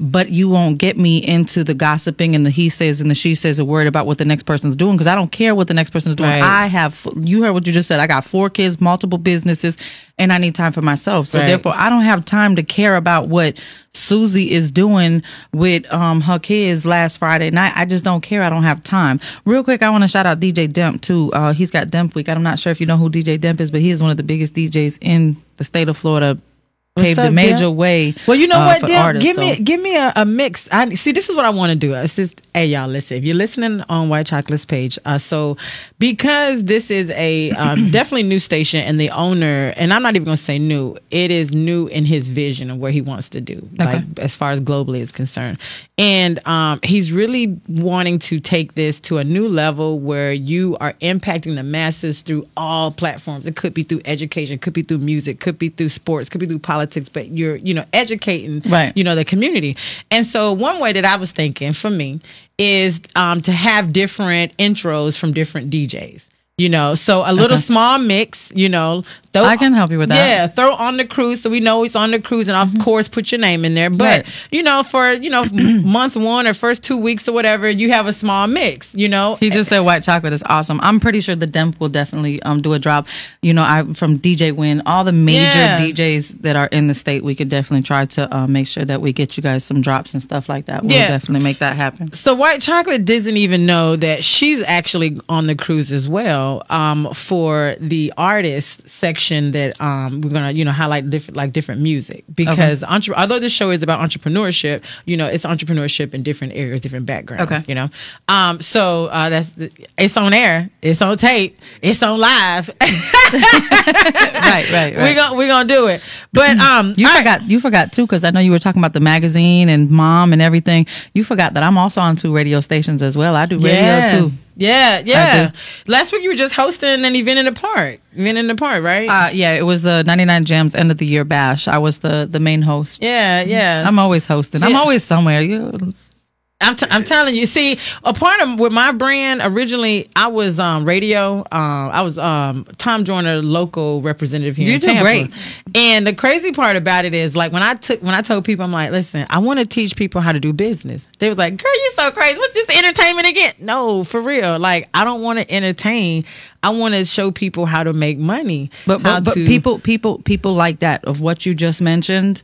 but you won't get me into the gossiping and the he says and the she says a word about what the next person's doing because I don't care what the next person's doing. Right. I have you heard what you just said. I got four kids, multiple businesses, and I need time for myself. So Right. therefore, I don't have time to care about what Susie is doing with um her kids last Friday night. I just don't care. I don't have time. Real quick, I want to shout out DJ Demp too. Uh, he's got Demp Week. I'm not sure if you know who DJ Demp is, but he is one of the biggest DJs in the state of Florida. What's Paved up, a major way. Well, you know uh, what, artists, give me give me a, a mix. I see. This is what I want to do. It's just, hey, y'all, listen. If you're listening on White Chocolate's page, uh, so because this is a um, definitely new station, and the owner, and I'm not even going to say new. It is new in his vision of where he wants to do, like as far as globally is concerned, and um, he's really wanting to take this to a new level where you are impacting the masses through all platforms. It could be through education, it could be through music, could be through sports, could be through politics, but you're you know educating Right. you know the community. And so one way that I was thinking for me is um, to have different intros from different DJs. You know, so a little Okay. small mix. You know, throw, I can help you with that. Mm-hmm. Yeah, throw on the cruise so we know it's on the cruise, and of course put your name in there. But Right. you know, for you know month one or first two weeks or whatever, you have a small mix. You know, He just said white chocolate is awesome. I'm pretty sure the Demp will definitely um do a drop. You know, I from DJ Win, all the major Yeah. DJs that are in the state, we could definitely try to uh, make sure that we get you guys some drops and stuff like that. We'll Yeah. definitely make that happen. So White Chocolate doesn't even know that she's actually on the cruise as well um, for the artist section that um, we're gonna you know highlight different like different music because entre- although this show is about entrepreneurship, you know it's entrepreneurship in different areas, different backgrounds. Okay. you know. Um, so uh, that's it's on air, it's on tape, it's on live. right, right, right. we gonna we're gonna do it, but um, you right. forgot you forgot too because I know you were talking about the magazine and mom and everything. You forgot that I'm also on two radio stations as well. I do radio yeah. too. Yeah, yeah. Last week you were just hosting an event in the park. Event in the park, right? Uh, yeah, it was the 99 Jams end of the year bash. I was the the main host. yeah, yeah. I'm always hosting. I'm always somewhere. You, I'm, t- I'm telling you. See, a part of with my brand originally, I was um, radio. Um, I was um, Tom Joyner, local representative here. You in do Tampa. great. And the crazy part about it is, like when I took when I told people, I'm like, listen, I want to teach people how to do business. They was like, girl, you so crazy. What's this entertainment again? No, for real. Like I don't want to entertain. I want to show people how to make money. But but, but to- people people people like that of what you just mentioned.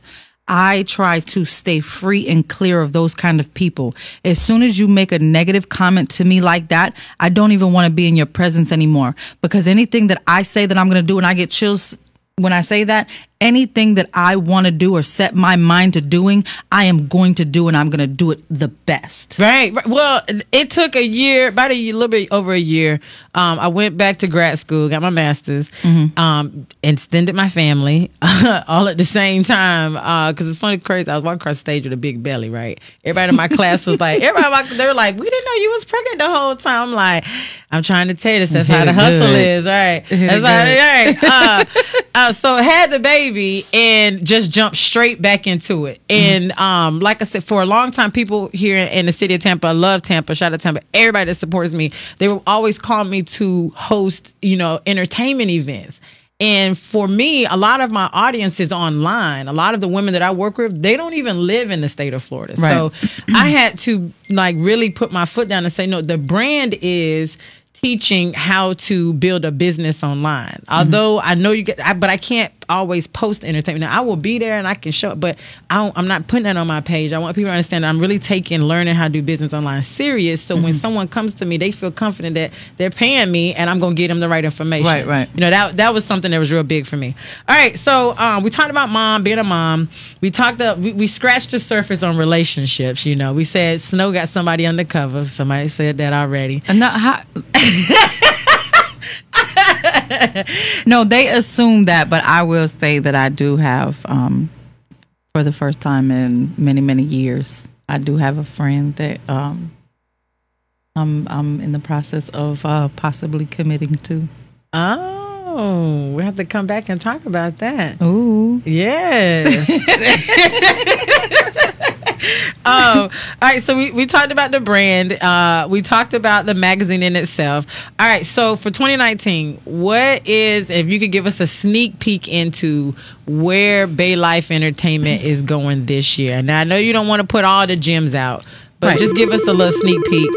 I try to stay free and clear of those kind of people. As soon as you make a negative comment to me like that, I don't even want to be in your presence anymore because anything that I say that I'm going to do and I get chills when I say that, anything that I want to do or set my mind to doing, I am going to do and I'm going to do it the best. Right. Well, it took a year, about a year, little bit over a year. Um, I went back to grad school, got my master's, Mm-hmm. um, extended my family all at the same time. Because it's funny, crazy. I was walking across the stage with a big belly, right? Everybody in my class was like, everybody, they were like, we didn't know you was pregnant the whole time. I'm like, I'm trying to tell you this. That's how the hustle good. is, right? Hit That's how good. it, right. Uh, uh, so had the baby and just jumped straight back into it. And um, like I said, for a long time, people here in the city of Tampa, I love Tampa, shout out Tampa, everybody that supports me, they will always call me to host, you know, entertainment events. And for me, a lot of my audience is online. A lot of the women that I work with, they don't even live in the state of Florida. Right. So I had to like really put my foot down and say, no, the brand is teaching how to build a business online. Although I know you get, I, but I can't always post entertainment. Now, I will be there and I can show, but I don't, I'm not putting that on my page. I want people to understand that I'm really taking learning how to do business online serious. So Mm-hmm. when someone comes to me, they feel confident that they're paying me and I'm going to get them the right information. Right, right. You know that that was something that was real big for me. All right, so um, we talked about mom being a mom. We talked up, we, we scratched the surface on relationships. You know, we said Snow got somebody undercover. Somebody said that already. And not how, no, they assume that, but I will say that I do have, um, for the first time in many many years, I do have a friend that um, I'm I'm in the process of uh, possibly committing to. Oh, we have to come back and talk about that. Ooh, Yes. oh, all right. So we, we talked about the brand. Uh, we talked about the magazine in itself. All right. So for 2019, what is, if you could give us a sneak peek into where Bay Life Entertainment is going this year? Now, I know you don't want to put all the gems out, but Right. just give us a little sneak peek.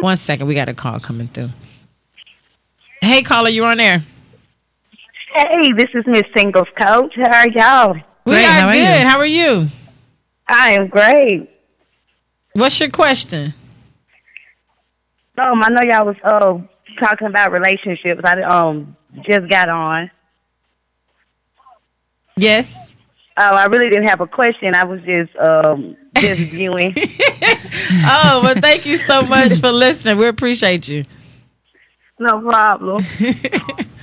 One second. We got a call coming through. Hey, caller, you on there? Hey, this is Miss Singles Coach. How are y'all? We Great, are how are you? good. How are you? I am great. What's your question? Um, I know y'all was uh talking about relationships. I um just got on. Yes. Oh, I really didn't have a question. I was just um just viewing. Oh, well, thank you so much for listening. We appreciate you. no problem.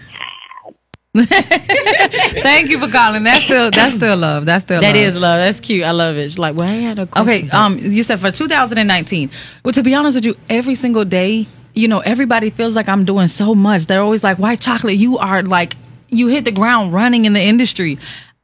thank you for calling. That's still that's still love. That's still That love. is love. That's cute. I love it. It's like, well, I had a question. Okay, um, you said for 2019. Well, to be honest with you, every single day, you know, everybody feels like I'm doing so much. They're always like, "White chocolate, you are like, you hit the ground running in the industry."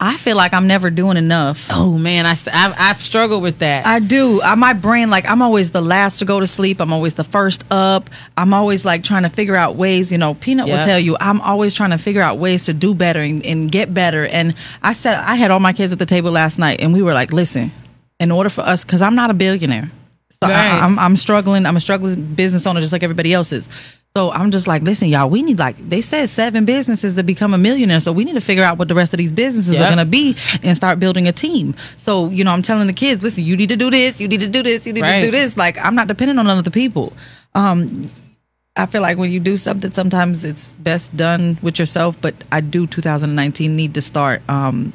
I feel like I'm never doing enough. Oh man, I, have I've struggled with that. I do. I, my brain, like, I'm always the last to go to sleep. I'm always the first up. I'm always like trying to figure out ways. You know, Peanut Yeah. will tell you, I'm always trying to figure out ways to do better and, and get better. And I said, I had all my kids at the table last night, and we were like, listen, in order for us, because I'm not a billionaire. So Right. I, I'm, I'm struggling. I'm a struggling business owner just like everybody else is. So I'm just like, listen, y'all, we need like they said seven businesses to become a millionaire. So we need to figure out what the rest of these businesses Yep. are gonna be and start building a team. So, you know, I'm telling the kids, listen, you need to do this, you need to do this, you need Right. to do this. Like I'm not dependent on other people. Um I feel like when you do something, sometimes it's best done with yourself. But I do 2019 need to start um,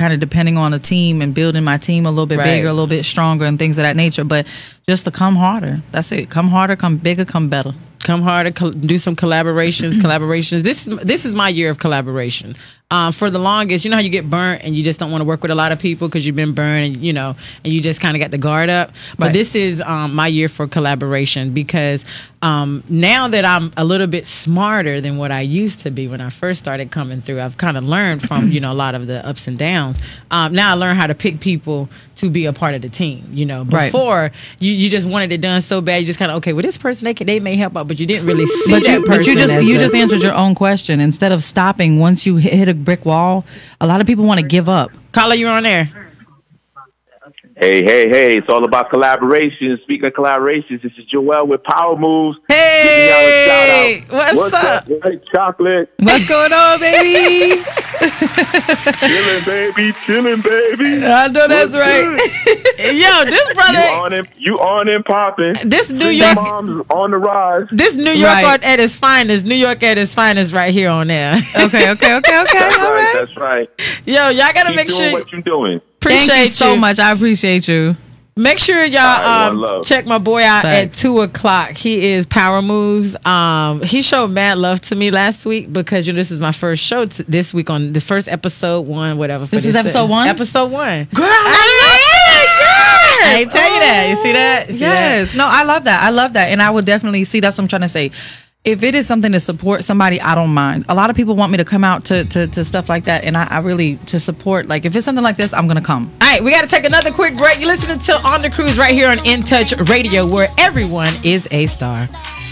kind of depending on a team and building my team a little bit Right. bigger, a little bit stronger, and things of that nature. But just to come harder. That's it. Come harder, come bigger, come better. Come harder, do some collaborations. collaborations. This this is my year of collaboration. Um, for the longest, you know how you get burnt and you just don't want to work with a lot of people because you've been burned and you know and you just kind of got the guard up. But Right. this is um, my year for collaboration because um, now that I'm a little bit smarter than what I used to be when I first started coming through, I've kind of learned from you know a lot of the ups and downs. Um, now I learn how to pick people to be a part of the team. You know, Right. before you, you just wanted it done so bad, you just kind of okay. Well, this person they can, they may help out, but you didn't really see But that you, but you just you just answered your own question. Instead of stopping once you hit a brick wall, a lot of people want to give up. Caller, you're on there. Hey, hey, hey, it's all about collaboration. Speaking of collaborations, this is Joel with Power Moves. Hey, Giving y'all a shout out. what's up? White chocolate? What's going on, baby? chilling, baby, chilling, baby. I know that's What's right. Yo, this You brother, on and you on and popping. this New York, moms on the rise. this New York Right. art at its finest. New York at its finest, right here on there. okay, okay, okay, okay. That's All right. right. That's right. Yo, y'all gotta make doing sure what you're doing. Appreciate Thank you so much. I appreciate you. Make sure y'all All right, um, check my boy out Thanks. at two o'clock. He is Power Moves. Um, he showed mad love to me last week because you know this is my first show t- this week on the first episode one, whatever. for This is episode one? Episode one. Girl, I ain't tell you that. You see that? You see that? Yes. No, I love that. I love that. And I would definitely see that's what I'm trying to say. If it is something to support somebody, I don't mind. A lot of people want me to come out to, to, to stuff like that. And I, I really, to support, like, if it's something like this, I'm going to come. All right, we got to take another quick break. You're listening to On the Cruise right here on N-Touch Radio, where everyone is a star.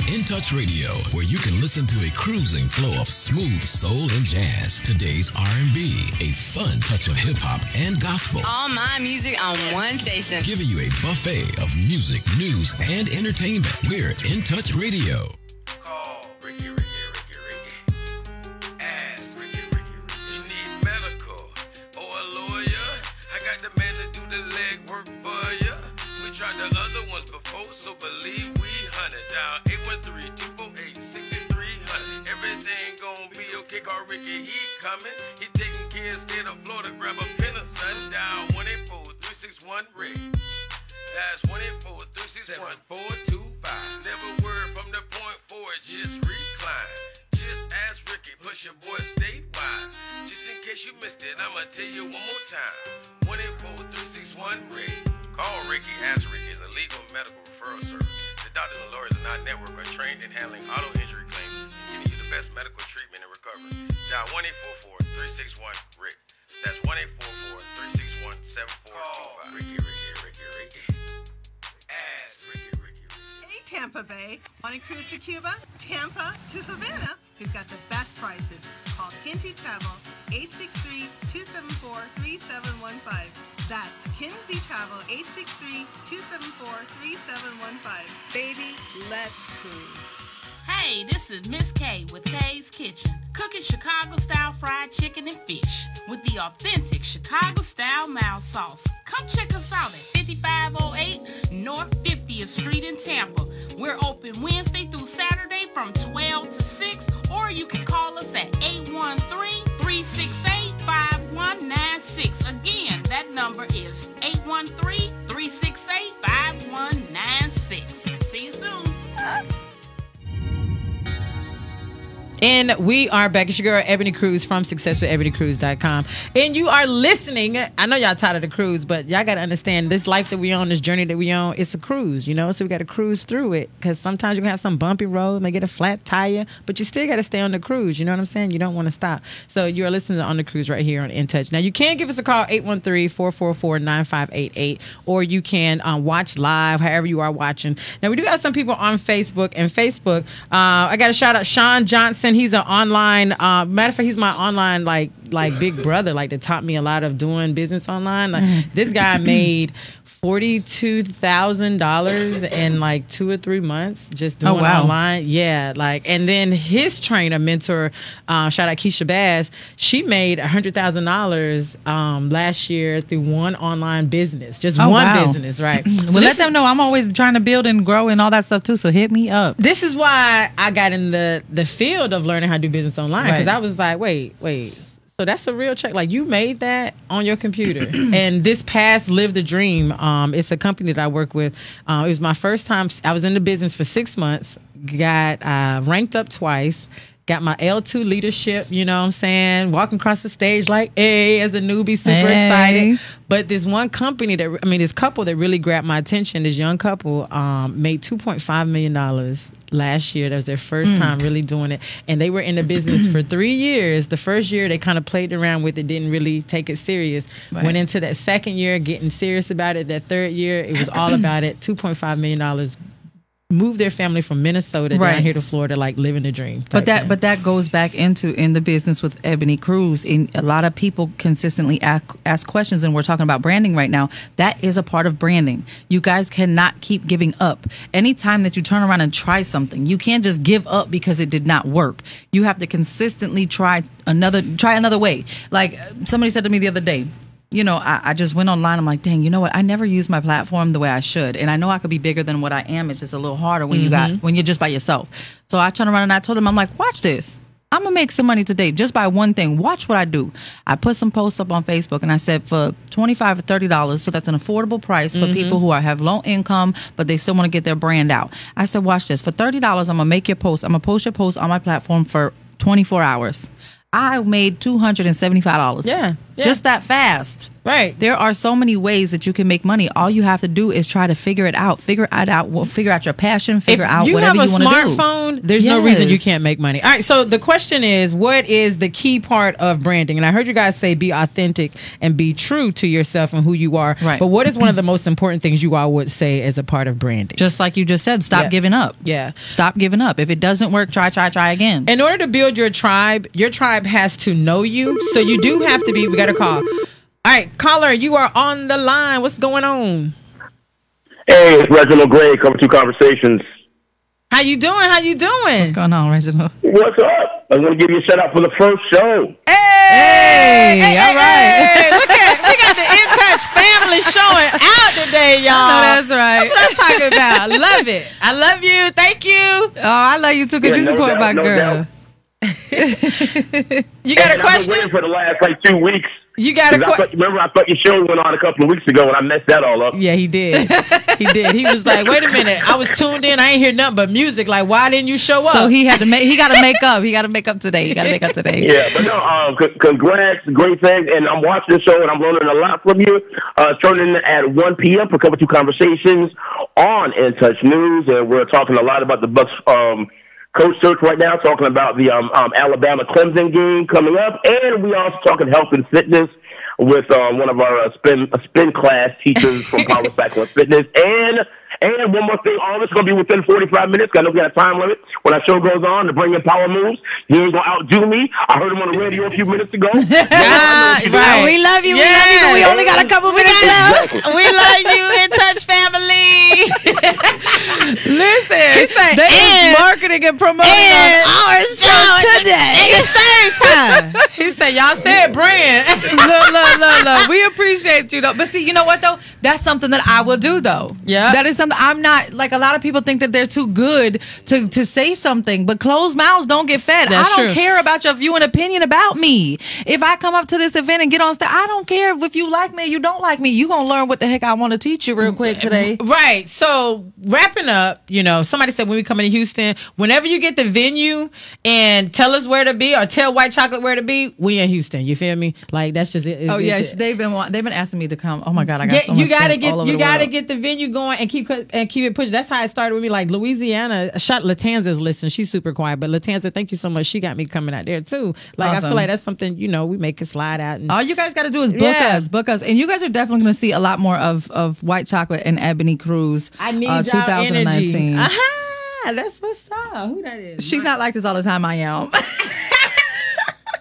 N-Touch Radio, where you can listen to a cruising flow of smooth soul and jazz, today's R&B, a fun touch of hip hop and gospel, All my music on one station. giving you a buffet of music, news, and entertainment. We're N-Touch Radio. So believe we hunted. Dial 813-248-6300. Everything gon' be okay, call Ricky, he coming. He taking care state of Florida, grab a pen or something. Dial 184-361-RICK. That's 184-361-425. Never word from the point forward, just recline. Just ask Ricky, plus your boy statewide. Just in case you missed it, I'ma tell you one more time. 184-361-RICK. Call Ricky, ask Ricky legal medical referral service. The doctors and lawyers in our network are trained in handling auto injury claims and giving you the best medical treatment and recovery. Dial 1-844-361-RICK. That's 1-844-361-7425. Ricky, Ricky, Ricky, Ricky. Ricky, Ricky, Ricky. Tampa Bay. Want to cruise to Cuba? Tampa to Havana. We've got the best prices. Call Kinsey Travel 863-274-3715. That's Kinsey Travel 863-274-3715. Baby, let's cruise. Hey, this is Miss K with K's Kitchen, cooking Chicago style fried chicken and fish with the authentic Chicago style mild sauce. Come check us out at 5508 North 50th Street in Tampa. We're open Wednesday through Saturday from 12 to 6, or you can call us at 813-368-5196. Again, that number is 813-368-5196. And we are back. It's your girl, Ebonne Cruz from successwithebonnecruz.com. And you are listening. I know y'all tired of the cruise, but y'all got to understand this life that we on, this journey that we on, it's a cruise, you know? So we got to cruise through it because sometimes you're going to have some bumpy road, may get a flat tire, but you still got to stay on the cruise. You know what I'm saying? You don't want to stop. So you are listening to On the Cruise right here on N-Touch. Now, you can give us a call, 813 444 9588, or you can um, watch live, however you are watching. Now, we do have some people on Facebook, and Facebook, uh, I got to shout out Sean Johnson. He's an online, uh, matter of fact, he's my online, like, like big brother, like that taught me a lot of doing business online. Like this guy made forty two thousand dollars in like two or three months just doing Oh, wow. online. Yeah, like and then his trainer mentor, uh, shout out Keisha Bass, she made a hundred thousand dollars um last year through one online business, just Oh, one wow. business, right? Well, So let them know I'm always trying to build and grow and all that stuff too. So hit me up. this is why I got in the the field of learning how to do business online because Right. I was like, wait, wait. So that's a real check. Like you made that on your computer. and this past Live the Dream, um, it's a company that I work with. Uh, it was my first time. I was in the business for six months. Got uh, ranked up twice. Got my L2 leadership, you know what I'm saying? Walking across the stage like, hey, as a newbie, super Hey. excited. But this one company that, I mean, this couple that really grabbed my attention, this young couple, um, made $2.5 million last year. That was their first Mm. time really doing it. And they were in the business for three years. The first year, they kind of played around with it, didn't really take it serious. Right. Went into that second year, getting serious about it. That third year, it was all about it. $2.5 million. Moved their family from Minnesota Right. down here to Florida, like living the dream. But that but that goes back into in the business with Ebonne Cruz. In a lot of people consistently ask, ask questions, and we're talking about branding right now. That is a part of branding. You guys cannot keep giving up. Anytime that you turn around and try something, you can't just give up because it did not work. You have to consistently try another try another way. Like somebody said to me the other day. You know, I, I just went online. I'm like, dang, you know what? I never use my platform the way I should, and I know I could be bigger than what I am. It's just a little harder when you got Mhm. when you're just by yourself. So I turned around and I told them, I'm like, watch this. I'm gonna make some money today just by one thing. Watch what I do. I put some posts up on Facebook and I said for twenty five or thirty dollars, so that's an affordable price for Mhm. people who are have low income but they still want to get their brand out. I said, watch this. For thirty dollars, I'm gonna make your post. I'm gonna post your post on my platform for twenty four hours. I made two hundred and seventy five dollars. Yeah, yeah. just that fast. Right. There are so many ways that you can make money. All you have to do is try to figure it out. Figure it out. well, Figure out your passion. Figure if out you whatever have a you want to do. smartphone, there's no reason you can't make money. All right, so the question is, what is the key part of branding? And I heard you guys say be authentic and be true to yourself and who you are. Right. But what is one of the most important things you all would say as a part of branding? Just like you just said, stop Yeah. giving up. Yeah. Stop giving up. If it doesn't work, try, try, try again. In order to build your tribe, your tribe has to know you. So you do have to be. We got a call. All right, caller, you are on the line. What's going on? Hey, it's Reginald Gray, coming to Conversations. How you doing? How you doing? What's going on, Reginald? What's up? I'm going to give you a shout out for the first show. Hey, hey, all right. Hey, look at we got the N-Touch family showing out today, y'all. I know that's right. That's what I'm talking about. love it. I love you. Thank you. Oh, I love you too because Yeah, you no support doubt, my no girl. You got a And I've been question? waiting for the last like two weeks. You got a 'Cause I que- Remember, I thought your show went on a couple of weeks ago, and I messed that all up. Yeah, he did. he did. He was like, "Wait a minute, I was tuned in. I ain't hear nothing but music. Like, why didn't you show up?" So he had to make. He got to make up. He got to make up today. He got to make up today. Yeah, but no, um, c- congrats, great things, and I'm watching the show and I'm learning a lot from you. Uh, turning at 1 p.m. for couple two conversations on N-Touch News, and we're talking a lot about the Bucks um, coach search right now, talking about the um, um, Alabama Clemson game coming up, and we also talking health and fitness with um, one of our uh, spin uh, spin class teachers from Power Cycle Fitness, and and one more thing, all this is gonna be within 45 minutes. 'cause I know we got a time limit when our show goes on to bring in power moves. You ain't gonna outdo me. I heard him on the radio a few minutes ago. Ah, right. We love you. We love you. But we only got a couple minutes left. we love you, N-Touch family. Listen, He said, they is marketing and promoting and- on our show today. At the same time, he said, "Y'all said brand." look, look, look, look. We appreciate you though. But see, you know what though? That's something that I will do though. Yeah. That is something I'm not like a lot of people think that they're too good to to say something, but closed mouths don't get fed. That's I don't true. care about your view and opinion about me. If I come up to this event and get on stage, I don't care if you like me, or you don't like me. You gonna learn what the heck I want to teach you real quick today. Right. So wrapping up, you know, somebody said when we come into Houston, whenever you get the venue and tell us where to be or tell White Chocolate where to be, we in Houston. You feel me? Like that's just it. Oh yeah, they've been they've been asking me to come. Oh my god, I got Get- so you gotta get you gotta get the venue going and keep and keep it pushing. That's how it started with me. Like Louisiana, shot Latanza's listening. She's super quiet, but Latanza, thank you so much. She got me coming out there too. Like I feel like that's something you know we make it slide out. And, All you guys got to do is book Yeah. us, book us, and you guys are definitely going to see a lot more of of White Chocolate and Ebonne Cruz. I need uh, y'all energy. 2019. Aha, that's what's up. Who that is? She's not like this all the time. I am.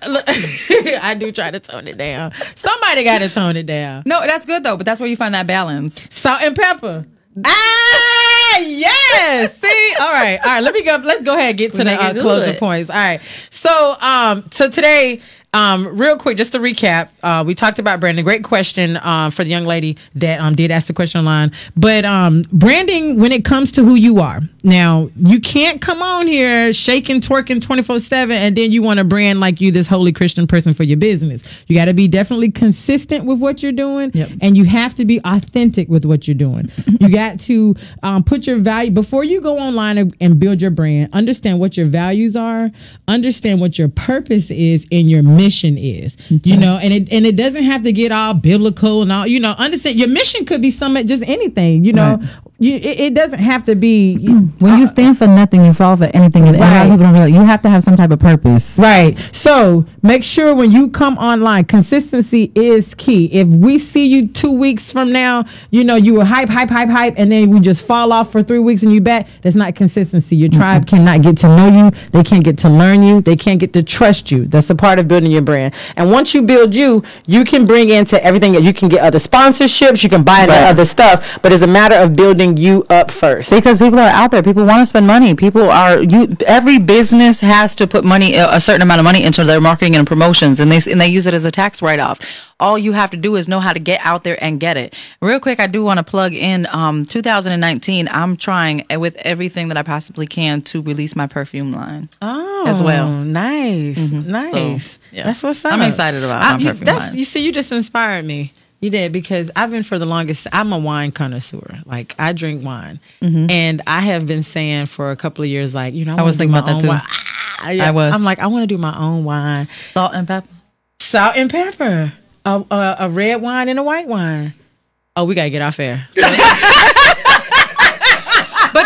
Look, I do try to tone it down. Somebody got to tone it down. no, that's good though. But that's where you find that balance. Salt and pepper. Ah, yes. See, all right, all right. Let me go. Let's go ahead and get to We the uh, closing points. All right. So, um, so today, um, real quick, just to recap, uh, we talked about branding. Great question, um, for the young lady that um did ask the question online. But um, branding when it comes to who you are. Now, you can't come on here shaking, twerking twenty four seven, and then you want to brand like you this holy Christian person for your business. You got to be definitely consistent with what you're doing, and you have to be authentic with what you're doing. you got to um, put your value before you go online and, and build your brand. Understand what your values are. Understand what your purpose is in your mission is. You know, and it and it doesn't have to get all biblical and all. You know, understand your mission could be something just anything. You know, you it, it doesn't have to be. When you stand for nothing, you fall for anything. And Right. people don't realize you have to have some type of purpose. Right. So make sure when you come online, consistency is key. If we see you two weeks from now, you know, you were hype, hype, hype, hype, and then we just fall off for three weeks and you back, that's not consistency. Your tribe cannot get to know you. They can't get to learn you. They can't get to trust you. That's a part of building your brand. And once you build you, you can bring into everything. That you can get other sponsorships. You can buy Right. other stuff. But it's a matter of building you up first. Because people are out there, people want to spend money. People are you. Every business has to put money, a certain amount of money into their marketing and promotions, and they and they use it as a tax write off. All you have to do is know how to get out there and get it. Real quick, I do want to plug in. Um, 2019, I'm trying uh, with everything that I possibly can to release my perfume line. Oh, as well. Nice, Mhm. nice. So, yeah. That's what's up. I'm excited about I- my you, that's, line. You see, you just inspired me. You did because I've been for the longest. I'm a wine connoisseur. Like I drink wine, Mhm. and I have been saying for a couple of years, like you know, I, I was thinking about that too. Ah, yeah. I was. I'm like, I want to do my own wine. Salt and pepper. Salt and pepper. A, a, a red wine and a white wine. Oh, we gotta get off air.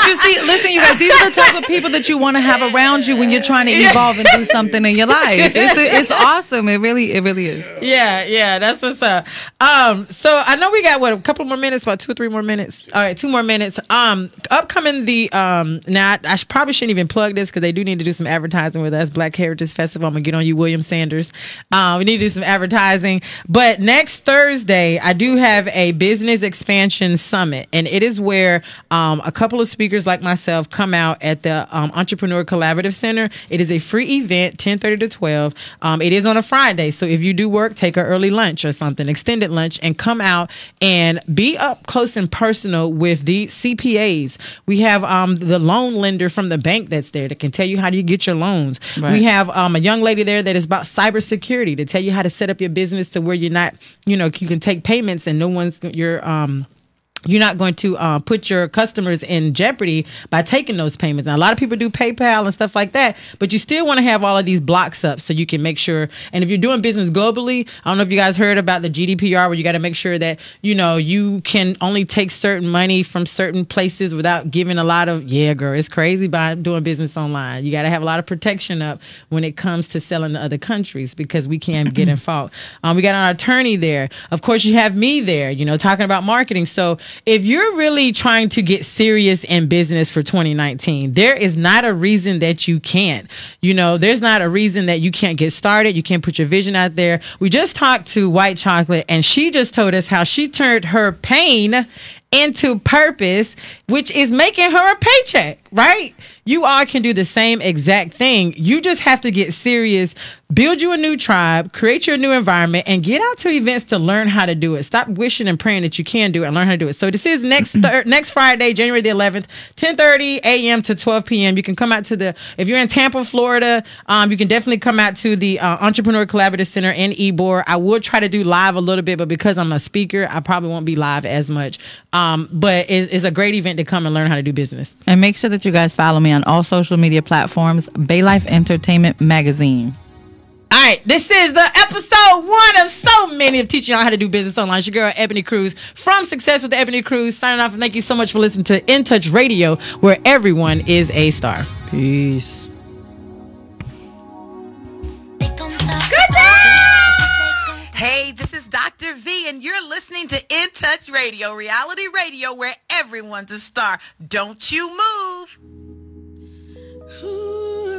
But you see, listen, you guys, these are the type of people that you want to have around you when you're trying to evolve and do something in your life. It's it's awesome. It really it really is. Yeah, yeah, that's what's up. Um, so I know we got what a couple more minutes, about two or three more minutes. All right, two more minutes. Um, upcoming the um, now I, I probably shouldn't even plug this because they do need to do some advertising with us. Black Heritage Festival. I'm gonna get on you, William Sanders. Um, we need to do some advertising. But next Thursday, I do have a business expansion summit, and it is where um a couple of speakers speakers like myself come out at the um, Entrepreneur Collaborative Center. It is a free event, 10:30 to 12. Um, it is on a Friday, so if you do work, take an early lunch or something, extended lunch, and come out and be up close and personal with the CPAs. We have um, the loan lender from the bank that's there that can tell you how do you get your loans. Right. We have um, a young lady there that is about cybersecurity to tell you how to set up your business to where you're not, you know, you can take payments and no one's your um you're not going to uh, put your customers in jeopardy by taking those payments. Now, a lot of people do PayPal and stuff like that, but you still want to have all of these blocks up so you can make sure. And if you're doing business globally, I don't know if you guys heard about the GDPR, where you got to make sure that you know you can only take certain money from certain places without giving a lot of. Yeah, girl, it's crazy by doing business online. You got to have a lot of protection up when it comes to selling to other countries because we can't get in fault. Um, we got our attorney there. Of course, you have me there. You know, talking about marketing. So if you're really trying to get serious in business for 2019, there is not a reason that you can't. You know, there's not a reason that you can't get started. You can't put your vision out there. We just talked to White Chocolate and she just told us how she turned her pain into purpose, which is making her a paycheck, right? You all can do the same exact thing. You just have to get serious, build you a new tribe, create your new environment, and get out to events to learn how to do it. Stop wishing and praying that you can do it and learn how to do it. So this is next thir- next Friday, January the 11th, 10:30 a.m. to 12 p.m. You can come out to the if you're in Tampa, Florida, um, you can definitely come out to the uh, Entrepreneur Collaborative Center in Ybor. I will try to do live a little bit, but because I'm a speaker, I probably won't be live as much. Um, but it's, it's a great event to come and learn how to do business. And make sure that you guys follow me on all social media platforms, Bay Life Entertainment Magazine. All right, this is the episode one of so many of teaching y'all how to do business online. It's your girl Ebonne Cruz from Success with the Ebony Cruz signing off, and thank you so much for listening to N-Touch Radio, where everyone is a star. Peace. Hey, this is Dr. V, and you're listening to N-Touch Radio, reality radio where everyone's a star. Don't you move. Ooh.